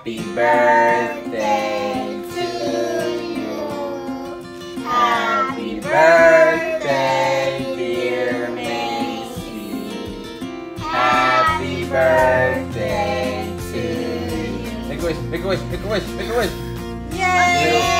Happy birthday to you. Happy birthday, dear Macy. Happy birthday to you. Make a wish, make a wish, make a wish, make a wish. Yay!